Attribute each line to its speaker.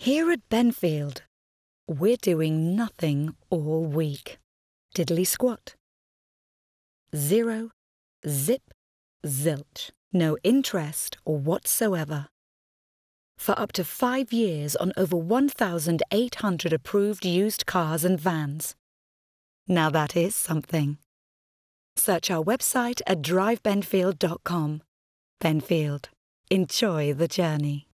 Speaker 1: Here at Benfield, we're doing nothing all week. Diddly squat. Zero, zip, zilch. No interest whatsoever. For up to five years on over 1,800 approved used cars and vans. Now that is something. Search our website at drivebenfield.com. Benfield. Enjoy the journey.